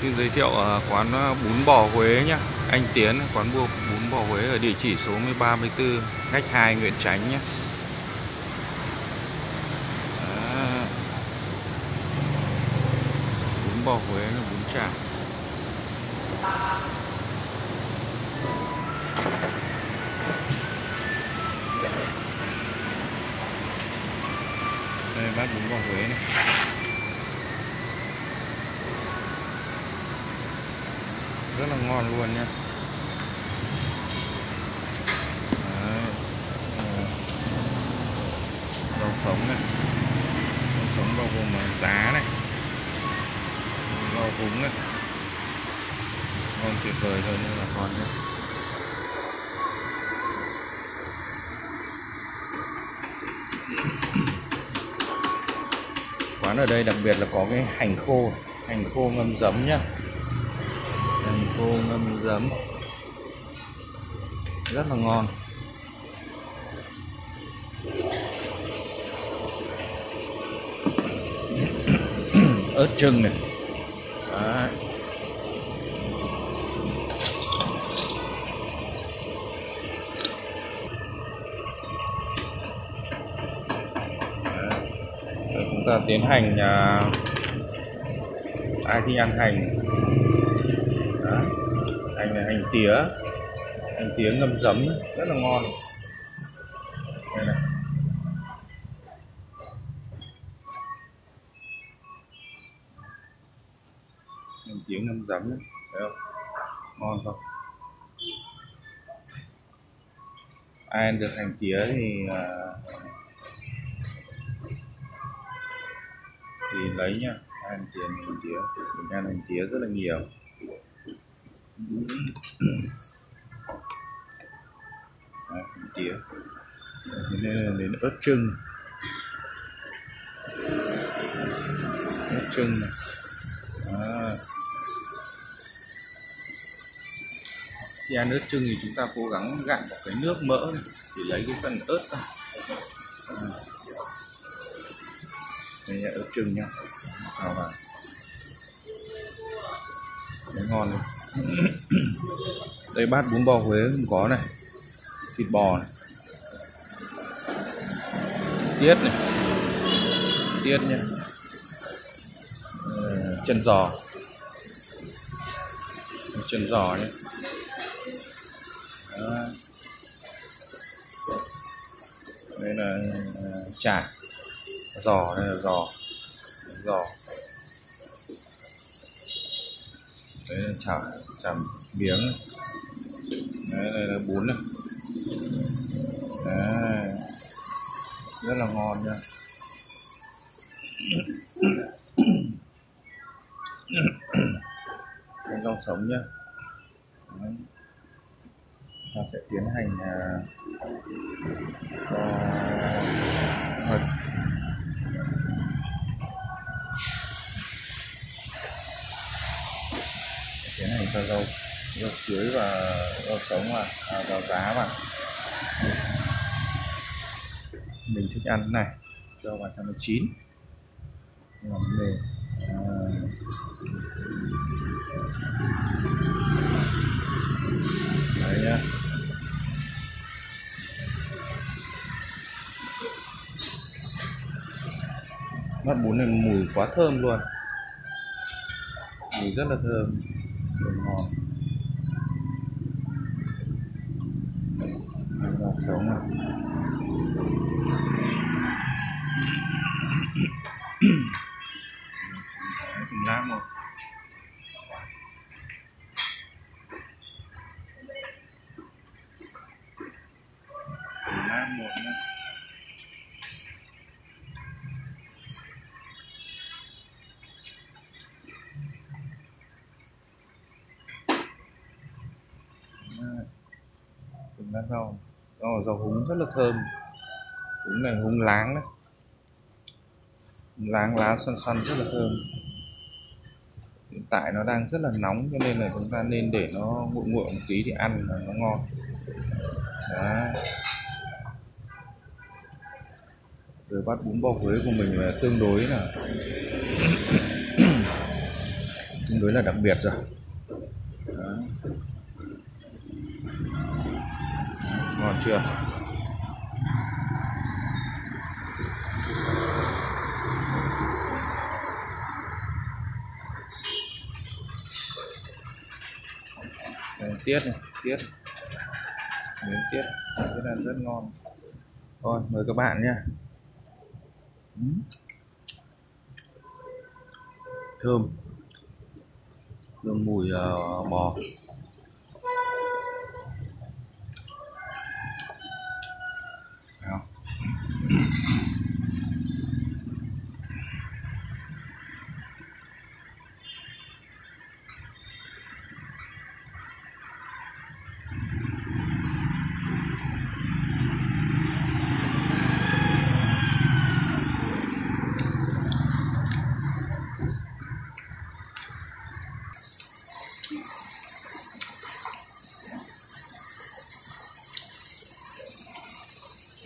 Xin giới thiệu à, quán à, bún bò Huế nhé Anh Tiến, quán buộc bún bò Huế ở địa chỉ số 134 ngách 2 Nguyễn Chánh nhé Đó. À. Bún bò Huế là bún chả. Đây, bát bún bò Huế này rất là ngon luôn nha Đấy. Rau sống này. Rau sống bao gồm giá này. Rau húng này. Ngon tuyệt vời thôi nhưng là con nhé quán ở đây đặc biệt là có cái hành khô hành khô ngâm giấm nhá hành khô ngâm giấm rất là ngon ớt trưng này Đấy. Đấy. Rồi chúng ta tiến hành à, ai thích ăn hành hành này hành tía. Hành tía ngâm giấm rất là ngon. Đây này. Hành tía ngâm giấm đấy. thấy không? Ngon không? Ai ăn được hành tía thì à, thì lấy nhá, ăn tiền hành tía. Mình ăn hành tía rất là nhiều. Đấy, tía đây nên là đến ớt trưng ớt trưng này Đó. khi ăn ớt trưng thì chúng ta cố gắng gạn vào cái nước mỡ này chỉ lấy cái phần ớt ra Đó. đây là ớt trưng nhá vào vào đấy ngon luôn đây, bát bún bò Huế cũng có này. Thịt bò này. Tiết này. Tiết nha chân giò. Chân giò nhé Đó. đây là à, chả. Giò, đây là giò. Giò. Đấy là chả chả miếng. Đấy đây là bún này. Đấy. Rất là ngon nha. Con rau sống nhá đấy. ta sẽ tiến hành à, cho rau rau chuối và rau sống và à, rau giá và mình thích ăn này. Cho vào cho nó chín. Làm mềm à. đấy nhá. Mắt bún này mùi quá thơm luôn. Mùi rất là thơm rất đường rau sống này từng lá một từng lá một nhé từng lá rau là rau húng rất là thơm. Húng này húng láng đấy. Láng lá xoăn xoăn rất là thơm. Hiện tại nó đang rất là nóng cho nên là chúng ta nên để nó nguội nguội một tí thì ăn là nó ngon. Đó. rồi bát bún bò Huế của mình là tương đối là tương đối là đặc biệt rồi. Đó. Ngon chưa? Tiết này tiết. Miếng tiết. Rất là rất ngon. Thôi mời các bạn nhé thơm. Thơm mùi uh, bò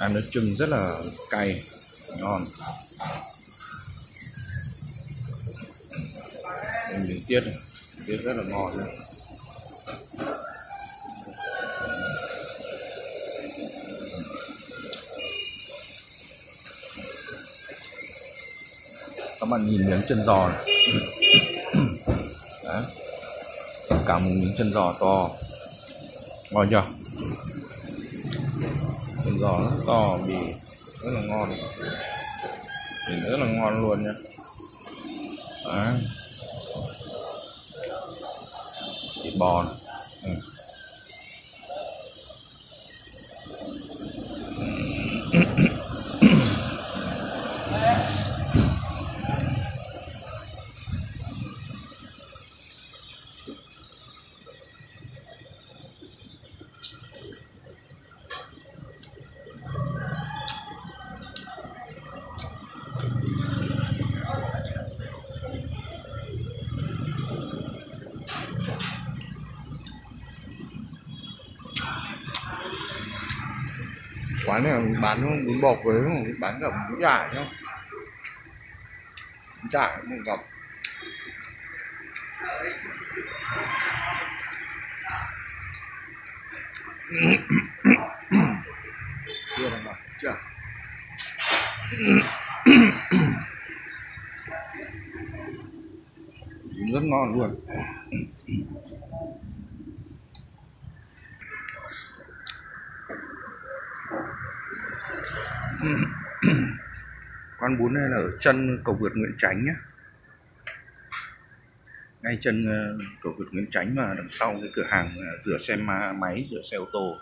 À, ăn nó chưng rất là cay, ngon. Miếng tiết này, tiết rất là ngon. Luôn các bạn nhìn miếng chân giò này. Đấy. cả một miếng chân giò to. Ngon chưa? Mình giò rất to bì rất là ngon bì rất là ngon luôn nha, Đấy. thịt bò này. Ừ. quán này bán bún bò quế bán cả bún chả nhá. Bún chả cũng gặp. Chưa này mà chưa? Rất ngon luôn. quán bún này là ở chân cầu vượt Nguyễn Chánh nhé. Ngay chân ờ, cầu vượt Nguyễn Chánh mà đằng sau cái cửa hàng ờ, rửa xe ma- máy, rửa xe ô tô.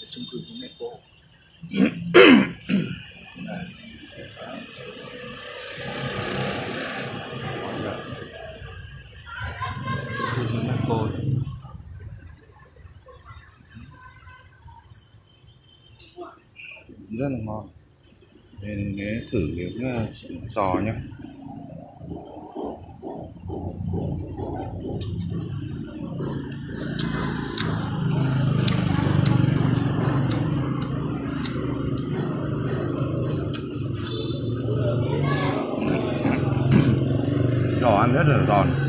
Cái chung cư Vineco rất là ngon. Nên ghé thử miếng ờ, giò nhé giò ăn rất là giòn.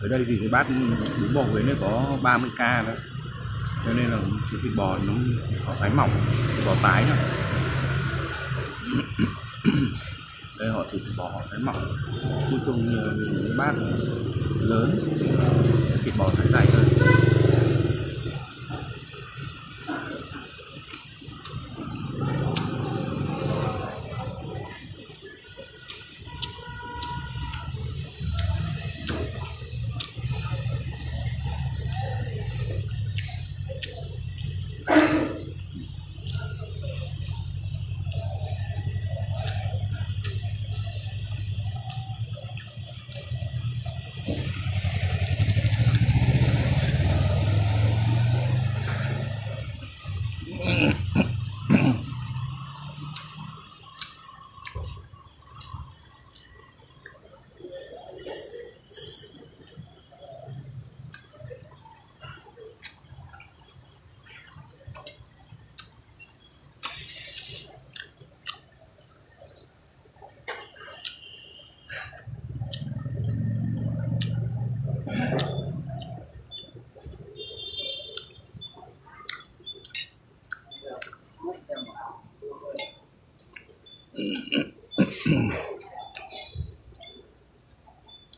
Ở đây thì cái bát bún bò Huế nó có 30k đó. Cho nên là cái thịt bò nó có thái mỏng bò tái nữa đây, họ thịt bò họ thái mỏng. Cuối cùng như cái bát lớn.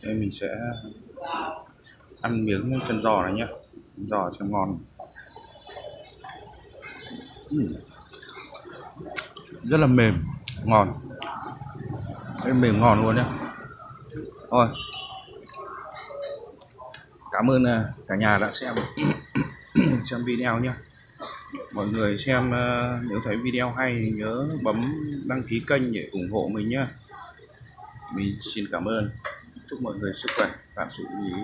Đây mình sẽ ăn miếng chân giò này nhá, giò cho ngon. Ừ. Rất là mềm. Ngon. Đấy, mềm ngon luôn nhé thôi. Cảm ơn à, cả nhà đã xem xem video nhé mọi người xem ờ, nếu thấy video hay thì nhớ bấm đăng ký kênh để ủng hộ mình nhé mình xin cảm ơn. Chúc mọi người sức khỏe vạn sự như ý.